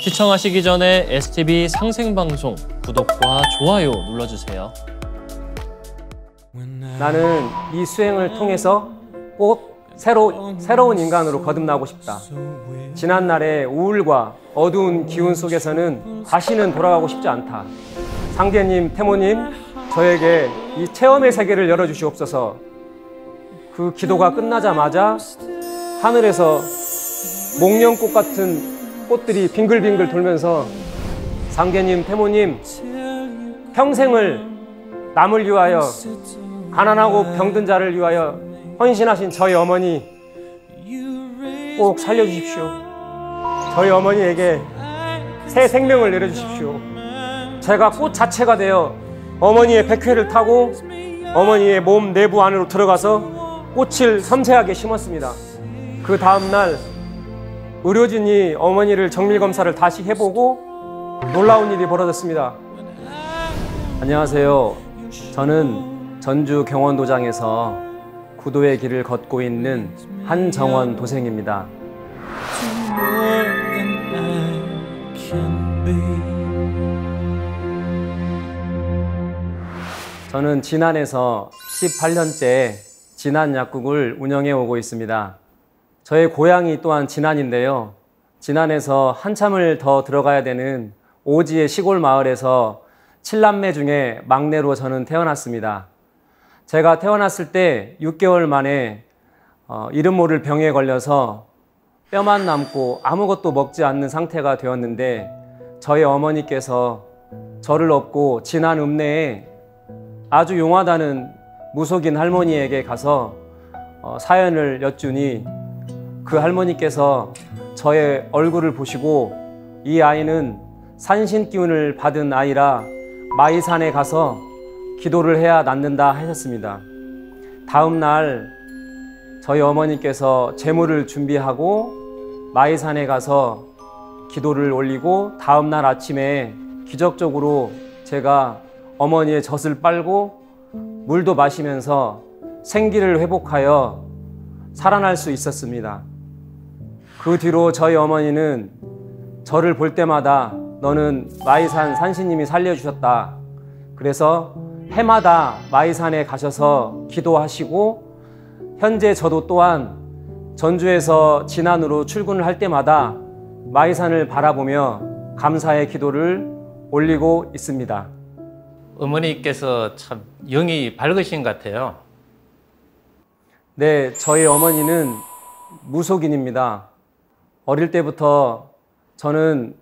시청하시기 전에 STV 상생방송 구독과 좋아요 눌러주세요. 나는 이 수행을 통해서 꼭 새로, 새로운 인간으로 거듭나고 싶다. 지난 날의 우울과 어두운 기운 속에서는 다시는 돌아가고 싶지 않다. 상제님, 태모님, 저에게 이 체험의 세계를 열어주시옵소서. 그 기도가 끝나자마자 하늘에서 목련꽃 같은 꽃들이 빙글빙글 돌면서 상제님, 태모님, 평생을 남을 위하여 가난하고 병든 자를 위하여 헌신하신 저희 어머니 꼭 살려주십시오. 저희 어머니에게 새 생명을 내려주십시오. 제가 꽃 자체가 되어 어머니의 백회를 타고 어머니의 몸 내부 안으로 들어가서 꽃을 섬세하게 심었습니다. 그 다음날 의료진이 어머니를 정밀검사를 다시 해보고 놀라운 일이 벌어졌습니다. 안녕하세요. 저는 전주 경원도장에서 구도의 길을 걷고 있는 한정원 도생입니다. 저는 진안에서 18년째 진안 약국을 운영해 오고 있습니다. 저의 고향이 또한 진안인데요. 진안에서 한참을 더 들어가야 되는 오지의 시골 마을에서 칠남매 중에 막내로 저는 태어났습니다. 제가 태어났을 때 6개월 만에 어, 이름 모를 병에 걸려서 뼈만 남고 아무것도 먹지 않는 상태가 되었는데 저희 어머니께서 저를 업고 진안 읍내에 아주 용하다는 무속인 할머니에게 가서 어, 사연을 여쭈니 그 할머니께서 저의 얼굴을 보시고 이 아이는 산신 기운을 받은 아이라 마이산에 가서 기도를 해야 낫는다 하셨습니다. 다음 날 저희 어머니께서 재물을 준비하고 마이산에 가서 기도를 올리고 다음 날 아침에 기적적으로 제가 어머니의 젖을 빨고 물도 마시면서 생기를 회복하여 살아날 수 있었습니다. 그 뒤로 저희 어머니는 저를 볼 때마다 너는 마이산 산신님이 살려주셨다. 그래서 해마다 마이산에 가셔서 기도하시고 현재 저도 또한 전주에서 진안으로 출근을 할 때마다 마이산을 바라보며 감사의 기도를 올리고 있습니다. 어머니께서 참 영이 밝으신 것 같아요. 네, 저희 어머니는 무속인입니다. 어릴 때부터 저는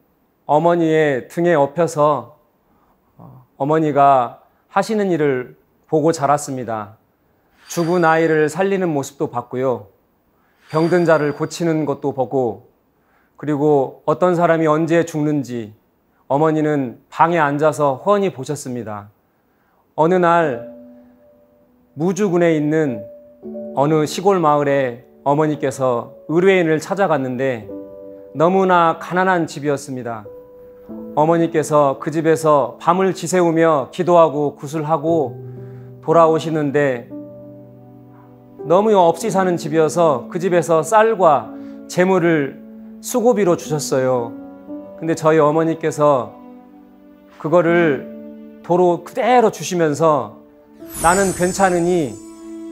어머니의 등에 업혀서 어, 어머니가 하시는 일을 보고 자랐습니다. 죽은 아이를 살리는 모습도 봤고요. 병든 자를 고치는 것도 보고, 그리고 어떤 사람이 언제 죽는지 어머니는 방에 앉아서 훤히 보셨습니다. 어느 날 무주군에 있는 어느 시골 마을에 어머니께서 의뢰인을 찾아갔는데 너무나 가난한 집이었습니다. 어머니께서 그 집에서 밤을 지새우며 기도하고 구슬하고 돌아오시는데 너무 없이 사는 집이어서 그 집에서 쌀과 재물을 수고비로 주셨어요. 근데 저희 어머니께서 그거를 도로 그대로 주시면서 나는 괜찮으니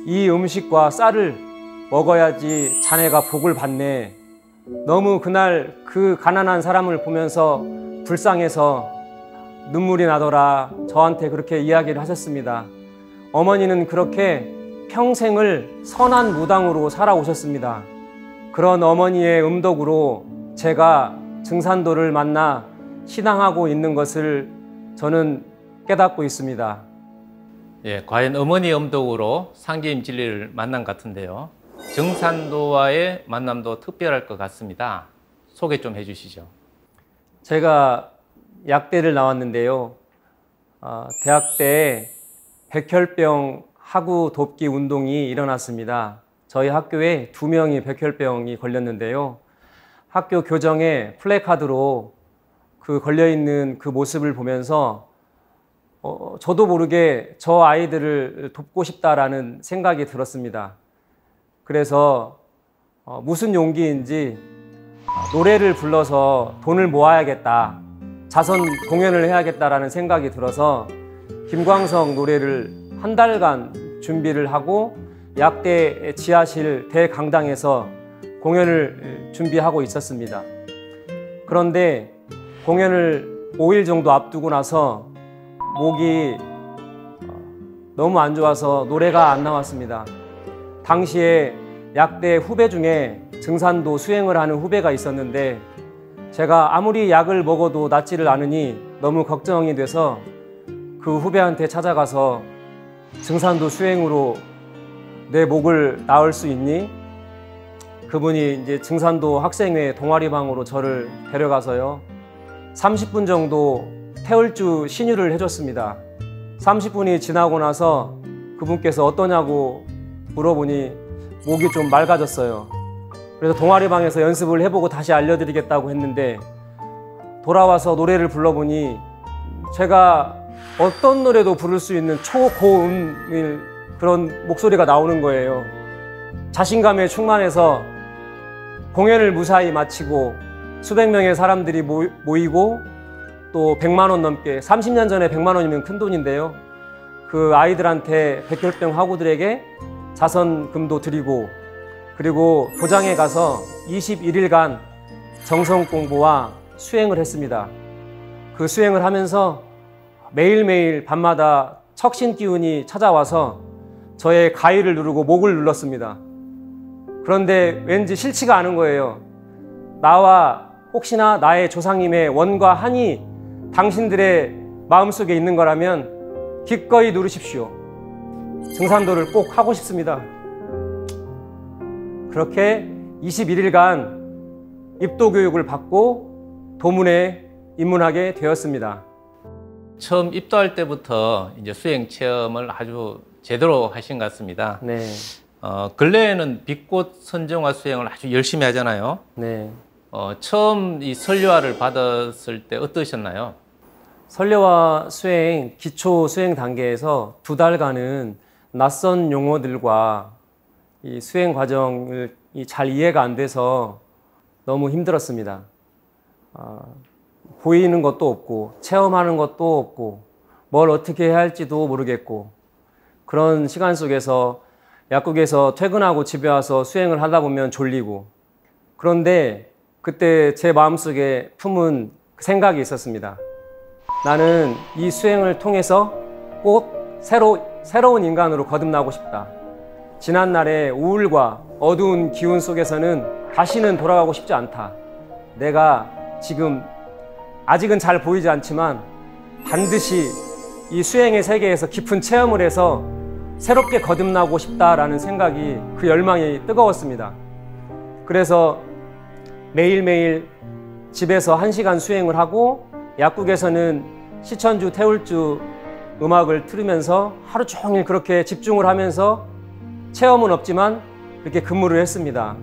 이 음식과 쌀을 먹어야지 자네가 복을 받네. 너무 그날 그 가난한 사람을 보면서 불쌍해서 눈물이 나더라. 저한테 그렇게 이야기를 하셨습니다. 어머니는 그렇게 평생을 선한 무당으로 살아오셨습니다. 그런 어머니의 음덕으로 제가 증산도를 만나 신앙하고 있는 것을 저는 깨닫고 있습니다. 예, 과연 어머니 음덕으로 상계임 진리를 만난 것 같은데요. 정산도와의 만남도 특별할 것 같습니다. 소개 좀 해주시죠. 제가 약대를 나왔는데요. 어, 대학 때 백혈병 하구 돕기 운동이 일어났습니다. 저희 학교에 두 명이 백혈병이 걸렸는데요. 학교 교정에 플래카드로 그 걸려있는 그 모습을 보면서 어, 저도 모르게 저 아이들을 돕고 싶다라는 생각이 들었습니다. 그래서 어, 무슨 용기인지 노래를 불러서 돈을 모아야겠다. 자선 공연을 해야겠다라는 생각이 들어서 김광석 노래를 한 달간 준비를 하고 약대 지하실 대강당에서 공연을 준비하고 있었습니다. 그런데 공연을 5일 정도 앞두고 나서 목이 어, 너무 안 좋아서 노래가 안 나왔습니다. 당시에 약대 후배 중에 증산도 수행을 하는 후배가 있었는데 제가 아무리 약을 먹어도 낫지를 않으니 너무 걱정이 돼서 그 후배한테 찾아가서 증산도 수행으로 내 목을 나을 수 있니? 그분이 이제 증산도 학생회 동아리방으로 저를 데려가서요. 30분 정도 태울주 신유를 해줬습니다. 30분이 지나고 나서 그분께서 어떠냐고 물어보니 목이 좀 맑아졌어요. 그래서 동아리방에서 연습을 해보고 다시 알려드리겠다고 했는데 돌아와서 노래를 불러보니 제가 어떤 노래도 부를 수 있는 초고음일 그런 목소리가 나오는 거예요. 자신감에 충만해서 공연을 무사히 마치고 수백 명의 사람들이 모- 모이고 또 100만 원 넘게 30년 전에 100만 원이면 큰 돈인데요. 그 아이들한테 백혈병 화구들에게 자선금도 드리고 그리고 도장에 가서 21일간 정성 공부와 수행을 했습니다. 그 수행을 하면서 매일매일 밤마다 척신 기운이 찾아와서 저의 가위를 누르고 목을 눌렀습니다. 그런데 왠지 싫지가 않은 거예요. 나와 혹시나 나의 조상님의 원과 한이 당신들의 마음속에 있는 거라면 기꺼이 누르십시오. 증산도를 꼭 하고 싶습니다. 그렇게 21일간 입도 교육을 받고 도문에 입문하게 되었습니다. 처음 입도할 때부터 이제 수행 체험을 아주 제대로 하신 것 같습니다. 네, 어, 근래에는 빛꽃 선정화 수행을 아주 열심히 하잖아요. 네. 어, 처음 이 설료화를 받았을 때 어떠셨나요? 설례와 수행, 기초 수행 단계에서 두 달간은 낯선 용어들과 이 수행 과정을 이잘 이해가 안 돼서 너무 힘들었습니다. 아, 보이는 것도 없고, 체험하는 것도 없고, 뭘 어떻게 해야 할지도 모르겠고, 그런 시간 속에서 약국에서 퇴근하고 집에 와서 수행을 하다 보면 졸리고, 그런데 그때 제 마음속에 품은 생각이 있었습니다. 나는 이 수행을 통해서 꼭 새로, 새로운 인간으로 거듭나고 싶다. 지난 날의 우울과 어두운 기운 속에서는 다시는 돌아가고 싶지 않다. 내가 지금 아직은 잘 보이지 않지만 반드시 이 수행의 세계에서 깊은 체험을 해서 새롭게 거듭나고 싶다라는 생각이 그 열망이 뜨거웠습니다. 그래서 매일매일 집에서 한 시간 수행을 하고 약국에서는 시천주, 태울주 음악을 틀으면서 하루 종일 그렇게 집중을 하면서 체험은 없지만 그렇게 근무를 했습니다.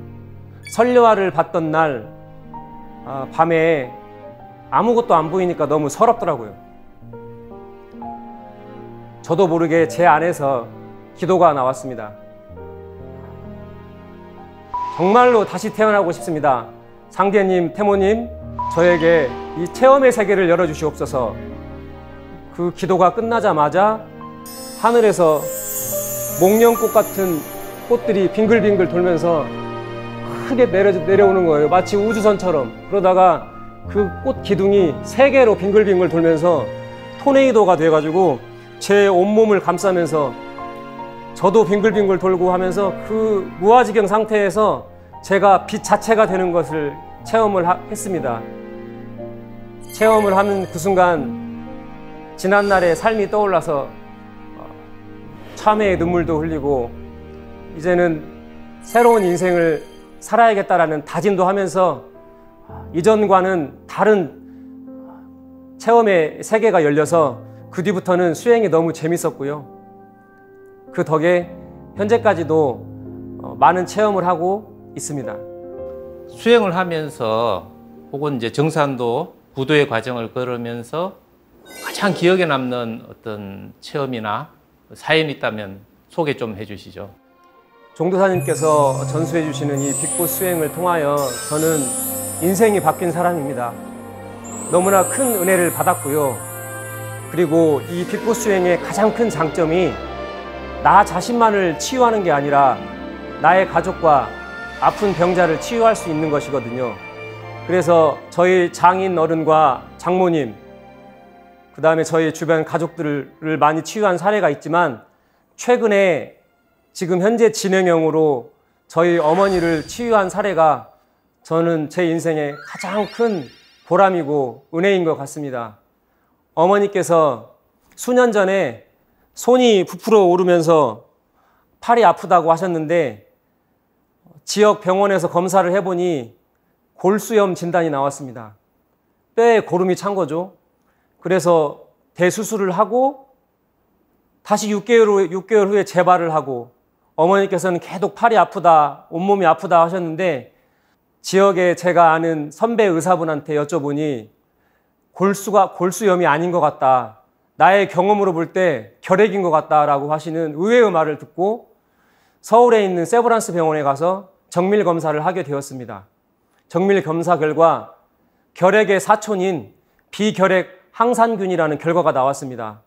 설료화를 받던 날 아, 밤에 아무것도 안 보이니까 너무 서럽더라고요. 저도 모르게 제 안에서 기도가 나왔습니다. 정말로 다시 태어나고 싶습니다. 상대님, 태모님, 저에게 이 체험의 세계를 열어주시옵소서. 그 기도가 끝나자마자 하늘에서 목련꽃 같은 꽃들이 빙글빙글 돌면서 크게 내려, 내려오는 거예요. 마치 우주선처럼. 그러다가 그 꽃 기둥이 세 개로 빙글빙글 돌면서 토네이도가 돼가지고 제 온몸을 감싸면서 저도 빙글빙글 돌고 하면서 그 무아지경 상태에서 제가 빛 자체가 되는 것을 체험을 하- 했습니다. 체험을 하는 그 순간 지난날의 삶이 떠올라서 어, 참회의 눈물도 흘리고 이제는 새로운 인생을 살아야겠다라는 다짐도 하면서 아, 이전과는 다른 체험의 세계가 열려서 그 뒤부터는 수행이 너무 재밌었고요. 그 덕에 현재까지도 어, 많은 체험을 하고 있습니다. 수행을 하면서 혹은 이제 정산도 부도의 과정을 걸으면서 가장 기억에 남는 어떤 체험이나 사연이 있다면 소개 좀 해주시죠. 종도사님께서 전수해 주시는 이 빛꽃 수행을 통하여 저는 인생이 바뀐 사람입니다. 너무나 큰 은혜를 받았고요. 그리고 이 빛꽃 수행의 가장 큰 장점이 나 자신만을 치유하는 게 아니라 나의 가족과 아픈 병자를 치유할 수 있는 것이거든요. 그래서 저희 장인 어른과 장모님, 그 다음에 저희 주변 가족들을 많이 치유한 사례가 있지만 최근에 지금 현재 진행형으로 저희 어머니를 치유한 사례가 저는 제 인생의 가장 큰 보람이고 은혜인 것 같습니다. 어머니께서 수년 전에 손이 부풀어 오르면서 팔이 아프다고 하셨는데 지역 병원에서 검사를 해보니 골수염 진단이 나왔습니다. 뼈에 고름이 찬 거죠. 그래서 대수술을 하고 다시 6개월, 후, 6개월 후에 재발을 하고 어머니께서는 계속 팔이 아프다, 온몸이 아프다 하셨는데 지역에 제가 아는 선배 의사분한테 여쭤보니 골수가 골수염이 아닌 것 같다. 나의 경험으로 볼 때 결핵인 것 같다라고 하시는 의외의 말을 듣고 서울에 있는 세브란스 병원에 가서 정밀 검사를 하게 되었습니다. 정밀 검사 결과 결핵의 사촌인 비결핵 항산균이라는 결과가 나왔습니다.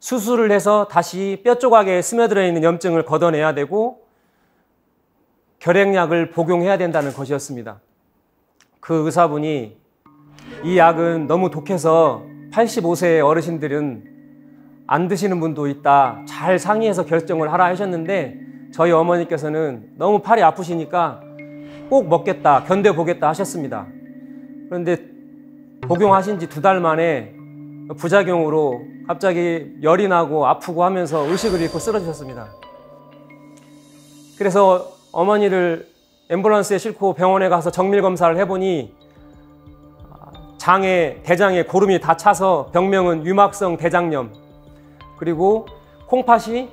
수술을 해서 다시 뼈 조각에 스며들어 있는 염증을 걷어내야 되고 결핵약을 복용해야 된다는 것이었습니다. 그 의사분이 이 약은 너무 독해서 85세의 어르신들은 안 드시는 분도 있다. 잘 상의해서 결정을 하라 하셨는데 저희 어머니께서는 너무 팔이 아프시니까 꼭 먹겠다, 견뎌보겠다 하셨습니다. 그런데 복용하신 지 두 달 만에 부작용으로 갑자기 열이 나고 아프고 하면서 의식을 잃고 쓰러지셨습니다. 그래서 어머니를 앰뷸런스에 싣고 병원에 가서 정밀 검사를 해보니 장에 대장에 고름이 다 차서 병명은 유막성 대장염 그리고 콩팥이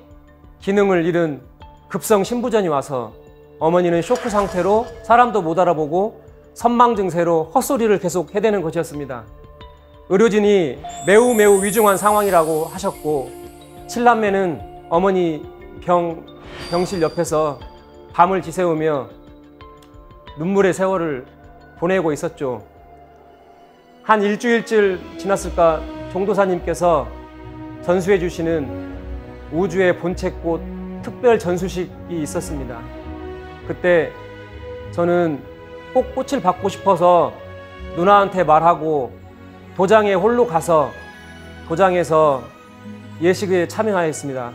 기능을 잃은 급성 신부전이 와서 어머니는 쇼크 상태로 사람도 못 알아보고 선망 증세로 헛소리를 계속 해대는 것이었습니다. 의료진이 매우 매우 위중한 상황이라고 하셨고 칠남매는 어머니 병 병실 옆에서 밤을 지새우며 눈물의 세월을 보내고 있었죠. 한 일주일쯤 지났을까 종도사님께서 전수해 주시는 우주의 본체꽃 특별 전수식이 있었습니다. 그때 저는 꼭 꽃을 받고 싶어서 누나한테 말하고 도장에 홀로 가서 도장에서 예식에 참여하였습니다.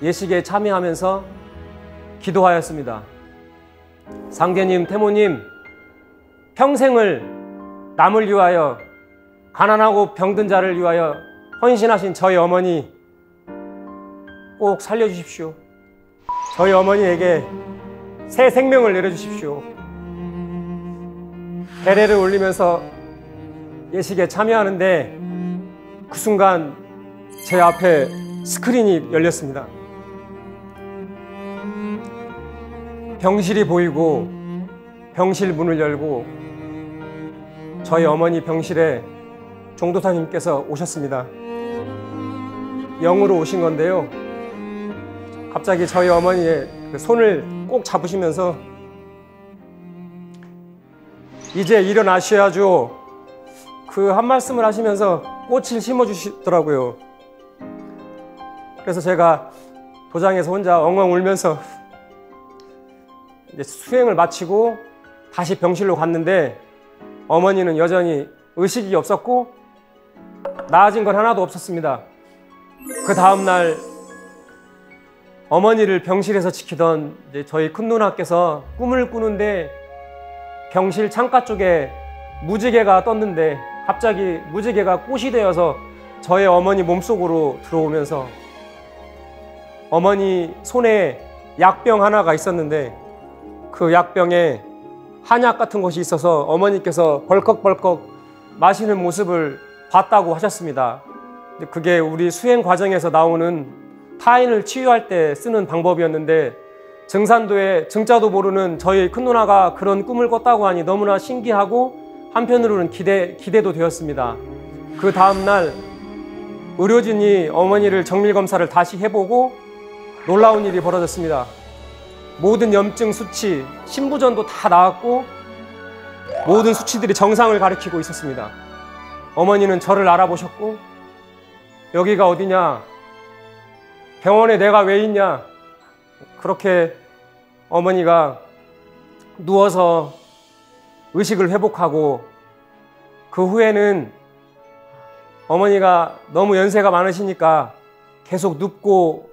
예식에 참여하면서 기도하였습니다. 상계님, 태모님, 평생을 남을 위하여 가난하고 병든 자를 위하여 헌신하신 저희 어머니 꼭 살려주십시오. 저희 어머니에게 새 생명을 내려주십시오. 대례를 올리면서 예식에 참여하는데 그 순간 제 앞에 스크린이 열렸습니다. 병실이 보이고 병실 문을 열고 저희 어머니 병실에 종도사님께서 오셨습니다. 영으로 오신 건데요. 갑자기 저희 어머니의 그 손을 꼭 잡으시면서 이제 일어나셔야죠. 그 한 말씀을 하시면서 꽃을 심어 주시더라고요. 그래서 제가 도장에서 혼자 엉엉 울면서 수행을 마치고 다시 병실로 갔는데 어머니는 여전히 의식이 없었고 나아진 건 하나도 없었습니다. 그 다음 날 어머니를 병실에서 지키던 저희 큰 누나께서 꿈을 꾸는데 병실 창가 쪽에 무지개가 떴는데 갑자기 무지개가 꽃이 되어서 저의 어머니 몸속으로 들어오면서 어머니 손에 약병 하나가 있었는데 그 약병에 한약 같은 것이 있어서 어머니께서 벌컥벌컥 마시는 모습을 봤다고 하셨습니다. 그게 우리 수행 과정에서 나오는 타인을 치유할 때 쓰는 방법이었는데 증산도에 증자도 모르는 저희 큰 누나가 그런 꿈을 꿨다고 하니 너무나 신기하고 한편으로는 기대, 기대도 되었습니다. 그 다음날 의료진이 어머니를 정밀 검사를 다시 해보고 놀라운 일이 벌어졌습니다. 모든 염증 수치, 신부전도 다 나왔고 모든 수치들이 정상을 가리키고 있었습니다. 어머니는 저를 알아보셨고 여기가 어디냐? 병원에 내가 왜 있냐? 그렇게 어머니가 누워서 의식을 회복하고 그 후에는 어머니가 너무 연세가 많으시니까 계속 눕고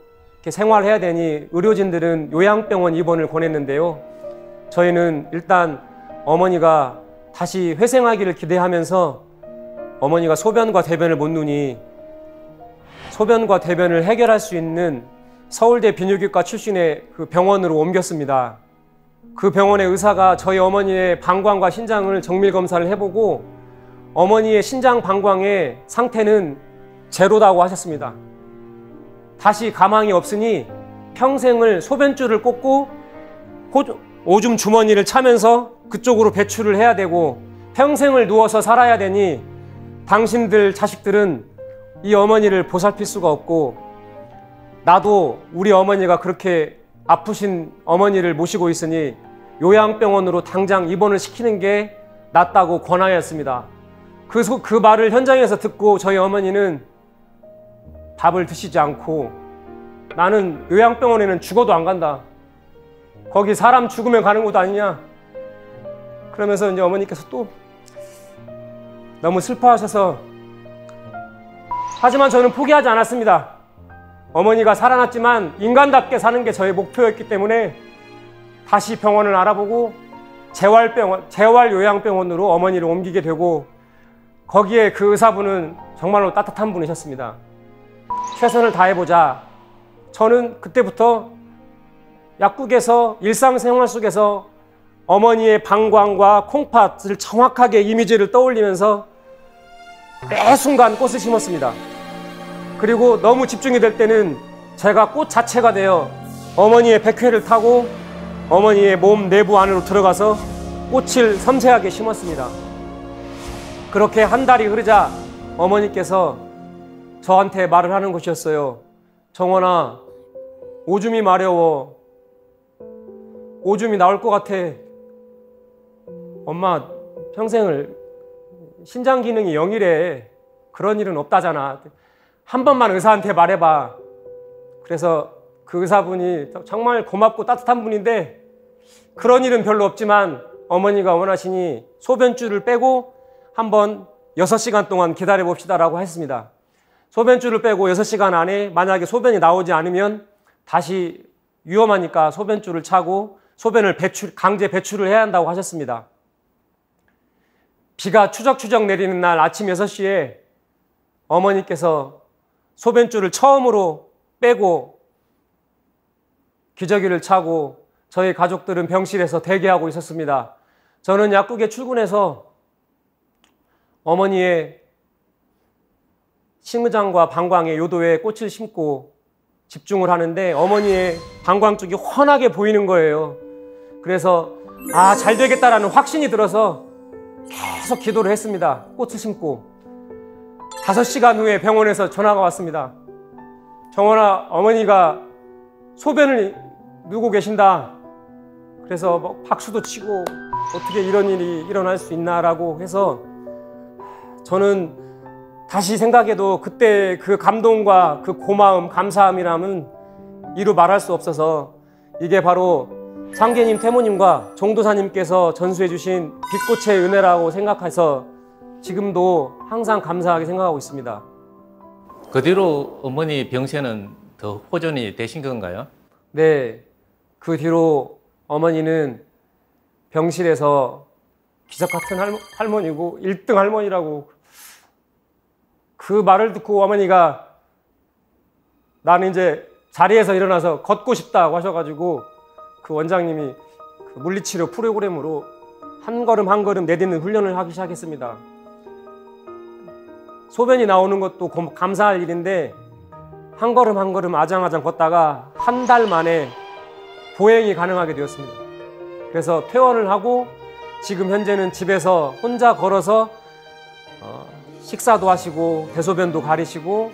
생활해야 되니 의료진들은 요양병원 입원을 권했는데요. 저희는 일단 어머니가 다시 회생하기를 기대하면서 어머니가 소변과 대변을 못 누니 소변과 대변을 해결할 수 있는 서울대 비뇨기과 출신의 그 병원으로 옮겼습니다. 그 병원의 의사가 저희 어머니의 방광과 신장을 정밀 검사를 해보고 어머니의 신장 방광의 상태는 제로다고 하셨습니다. 다시 가망이 없으니 평생을 소변줄을 꽂고 호- 오줌 주머니를 차면서 그쪽으로 배출을 해야 되고 평생을 누워서 살아야 되니 당신들 자식들은 이 어머니를 보살필 수가 없고 나도 우리 어머니가 그렇게 아프신 어머니를 모시고 있으니 요양병원으로 당장 입원을 시키는 게 낫다고 권하였습니다. 그, 소- 그 말을 현장에서 듣고 저희 어머니는 밥을 드시지 않고 나는 요양병원에는 죽어도 안 간다. 거기 사람 죽으면 가는 곳 아니냐. 그러면서 이제 어머니께서 또 너무 슬퍼하셔서 하지만 저는 포기하지 않았습니다. 어머니가 살아났지만 인간답게 사는 게 저의 목표였기 때문에 다시 병원을 알아보고 재활병원, 재활요양병원으로 어머니를 옮기게 되고 거기에 그 의사분은 정말로 따뜻한 분이셨습니다. 최선을 다해보자. 저는 그때부터 약국에서 일상생활 속에서 어머니의 방광과 콩팥을 정확하게 이미지를 떠올리면서 매 순간 꽃을 심었습니다. 그리고 너무 집중이 될 때는 제가 꽃 자체가 되어 어머니의 백회를 타고 어머니의 몸 내부 안으로 들어가서 꽃을 섬세하게 심었습니다. 그렇게 한 달이 흐르자 어머니께서 저한테 말을 하는 것이었어요. 정원아, 오줌이 마려워. 오줌이 나올 것 같아. 엄마, 평생을 신장 기능이 0이래. 그런 일은 없다잖아. 한 번만 의사한테 말해봐. 그래서 그 의사분이 정말 고맙고 따뜻한 분인데 그런 일은 별로 없지만 어머니가 원하시니 소변줄을 빼고 한번 6시간 동안 기다려 봅시다라고 했습니다. 소변줄을 빼고 6시간 안에 만약에 소변이 나오지 않으면 다시 위험하니까 소변줄을 차고 소변을 배출, 강제 배출을 해야 한다고 하셨습니다. 비가 추적추적 내리는 날 아침 6시에 어머니께서 소변줄을 처음으로 빼고 기저귀를 차고 저희 가족들은 병실에서 대기하고 있었습니다. 저는 약국에 출근해서 어머니의 식무장과 방광의 요도에 꽃을 심고 집중을 하는데 어머니의 방광 쪽이 훤하게 보이는 거예요. 그래서 아, 잘 되겠다라는 확신이 들어서 계속 기도를 했습니다. 꽃을 심고. 다섯 시간 후에 병원에서 전화가 왔습니다. 정원아, 어머니가 소변을 누고 계신다. 그래서 뭐 박수도 치고 어떻게 이런 일이 일어날 수 있나라고 해서 저는 다시 생각해도 그때 그 감동과 그 고마움, 감사함이라면 이루 말할 수 없어서 이게 바로 상계님, 태모님과 종도사님께서 전수해 주신 빛꽃의 은혜라고 생각해서 지금도 항상 감사하게 생각하고 있습니다. 그 뒤로 어머니 병세는 더 호전이 되신 건가요? 네, 그 뒤로 어머니는 병실에서 기적 같은 할머, 할머니고 1등 할머니라고 그 말을 듣고 어머니가 나는 이제 자리에서 일어나서 걷고 싶다고 하셔가지고 그 원장님이 그 물리치료 프로그램으로 한 걸음 한 걸음 내딛는 훈련을 하기 시작했습니다. 소변이 나오는 것도 고- 감사할 일인데 한 걸음 한 걸음 아장아장 걷다가 한 달 만에 보행이 가능하게 되었습니다. 그래서 퇴원을 하고 지금 현재는 집에서 혼자 걸어서 어, 식사도 하시고 대소변도 가리시고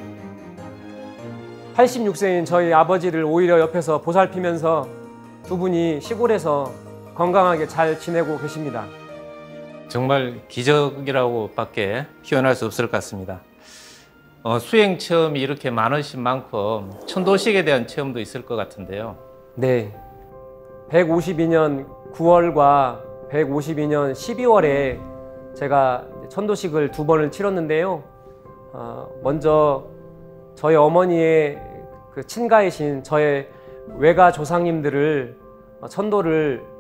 86세인 저희 아버지를 오히려 옆에서 보살피면서 두 분이 시골에서 건강하게 잘 지내고 계십니다. 정말 기적이라고밖에 표현할 수 없을 것 같습니다. 어, 수행 체험이 이렇게 많으신 만큼 천도식에 대한 체험도 있을 것 같은데요. 네. 152년 9월과 152년 12월에 제가 천도식을 두 번을 치렀는데요. 어, 먼저 저희 어머니의 그 친가이신 저의 외가 조상님들을 어, 천도를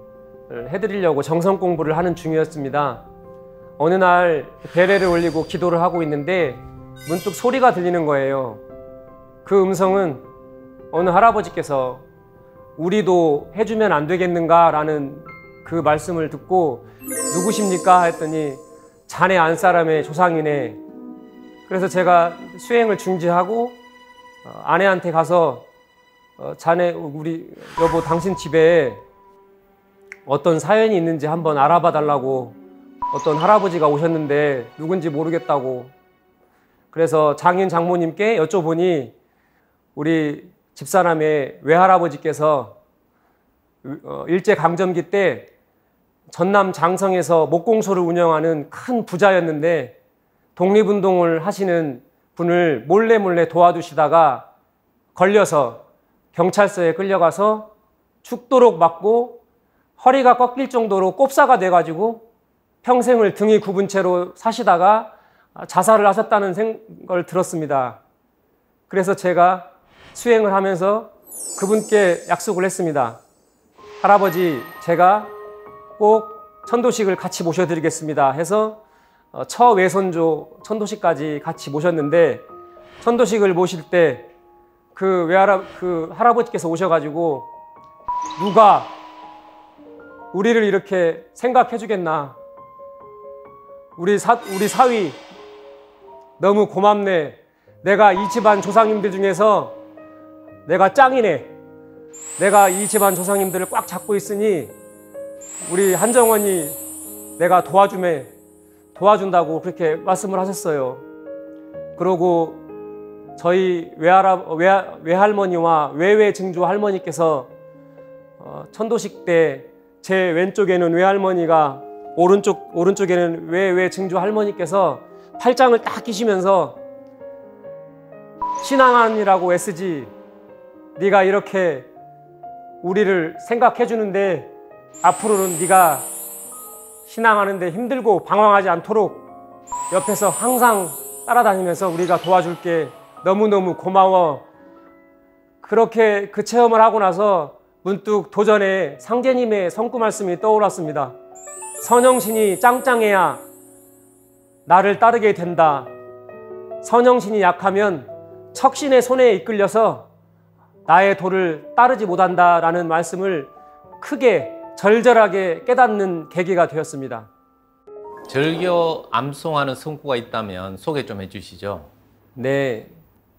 해드리려고 정성 공부를 하는 중이었습니다. 어느 날 배례를 올리고 기도를 하고 있는데 문득 소리가 들리는 거예요. 그 음성은 어느 할아버지께서 우리도 해주면 안 되겠는가 라는 그 말씀을 듣고 누구십니까 했더니 자네 안 사람의 조상이네. 그래서 제가 수행을 중지하고 어, 아내한테 가서 어, 자네 우리 여보 당신 집에 어떤 사연이 있는지 한번 알아봐 달라고 어떤 할아버지가 오셨는데 누군지 모르겠다고. 그래서 장인 장모님께 여쭤보니 우리 집사람의 외할아버지께서 어, 일제 강점기 때 전남 장성에서 목공소를 운영하는 큰 부자였는데 독립운동을 하시는 분을 몰래 몰래 도와주시다가 걸려서 경찰서에 끌려가서 죽도록 맞고 허리가 꺾일 정도로 꼽사가 돼가지고 평생을 등이 굽은 채로 사시다가 자살을 하셨다는 걸 들었습니다. 그래서 제가 수행을 하면서 그분께 약속을 했습니다. 할아버지, 제가 꼭 천도식을 같이 모셔드리겠습니다. 해서 어, 처외손조 천도식까지 같이 모셨는데 천도식을 모실 때 그 외할아 그 할아버지께서 오셔가지고 누가 우리를 이렇게 생각해 주겠나? 우리 사 우리 사위 너무 고맙네. 내가 이 집안 조상님들 중에서 내가 짱이네. 내가 이 집안 조상님들을 꽉 잡고 있으니 우리 한정원이 내가 도와주매 도와준다고 그렇게 말씀을 하셨어요. 그러고 저희 외할아, 외, 외할머니와 외외 증조 할머니께서 어, 천도식 때 제 왼쪽에는 외할머니가 오른쪽 오른쪽에는 외외 증조 할머니께서 팔짱을 딱 끼시면서 신앙안이라고 애쓰지. 네가 이렇게 우리를 생각해 주는데 앞으로는 네가 신앙하는데 힘들고 방황하지 않도록 옆에서 항상 따라다니면서 우리가 도와줄게. 너무너무 고마워. 그렇게 그 체험을 하고 나서 문득 도전에 상제님의 성구 말씀이 떠올랐습니다. 선영신이 짱짱해야 나를 따르게 된다. 선영신이 약하면 척신의 손에 이끌려서 나의 도를 따르지 못한다 라는 말씀을 크게 절절하게 깨닫는 계기가 되었습니다. 절교 암송하는 성구가 있다면 소개 좀 해주시죠. 네,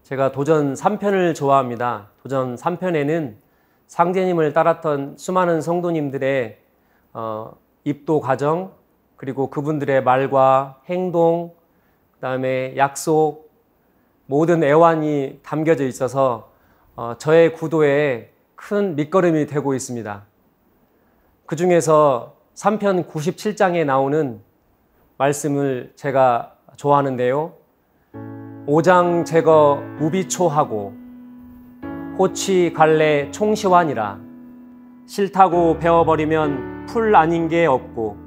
제가 도전 3편을 좋아합니다. 도전 3편에는 상제님을 따랐던 수많은 성도님들의 어, 입도 과정 그리고 그분들의 말과 행동 그다음에 약속 모든 애완이 담겨져 있어서 어, 저의 구도에 큰 밑거름이 되고 있습니다. 그 중에서 3편 97장에 나오는 말씀을 제가 좋아하는데요. 오장 제거 무비초하고 호치 갈래 총시환이라. 싫다고 배워버리면 풀 아닌 게 없고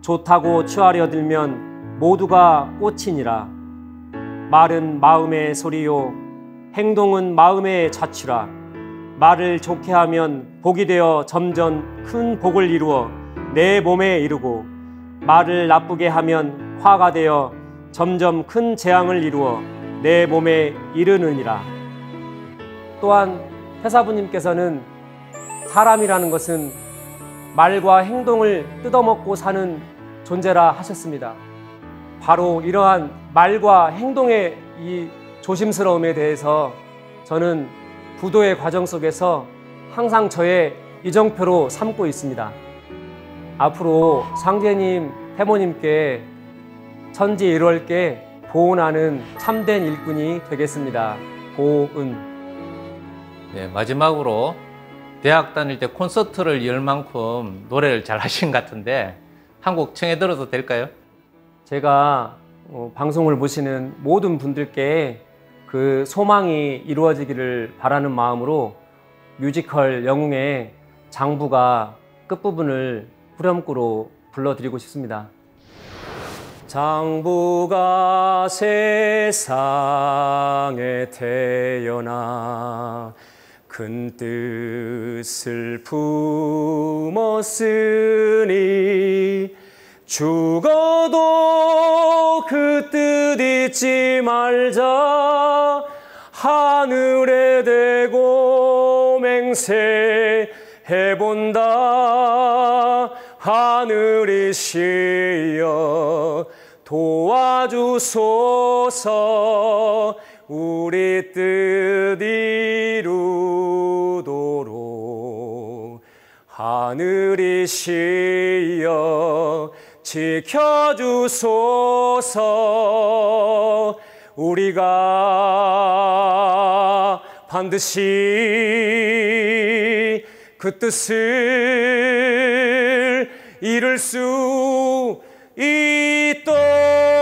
좋다고 취하려 들면 모두가 꽃이니라. 말은 마음의 소리요 행동은 마음의 자취라. 말을 좋게 하면 복이 되어 점점 큰 복을 이루어 내 몸에 이르고 말을 나쁘게 하면 화가 되어 점점 큰 재앙을 이루어 내 몸에 이르느니라. 또한 태사부님께서는 사람이라는 것은 말과 행동을 뜯어먹고 사는 존재라 하셨습니다. 바로 이러한 말과 행동의 이 조심스러움에 대해서 저는 부도의 과정 속에서 항상 저의 이정표로 삼고 있습니다. 앞으로 상제님, 태모님께 천지 1월께 보은하는 참된 일꾼이 되겠습니다. 보은. 네, 마지막으로 대학 다닐 때 콘서트를 열 만큼 노래를 잘 하신 것 같은데 한곡 청해 들어도 될까요? 제가 어, 방송을 보시는 모든 분들께 그 소망이 이루어지기를 바라는 마음으로 뮤지컬 영웅의 장부가 끝부분을 후렴구로 불러드리고 싶습니다. 장부가 세상에 태어나 큰 뜻을 품었으니 죽어도 그 뜻 잊지 말자. 하늘에 대고 맹세 해본다. 하늘이 시여 도와주소서 우리 뜻 이루 하늘이 시여 지켜주소서. 우리가 반드시 그 뜻을 이룰 수 있도록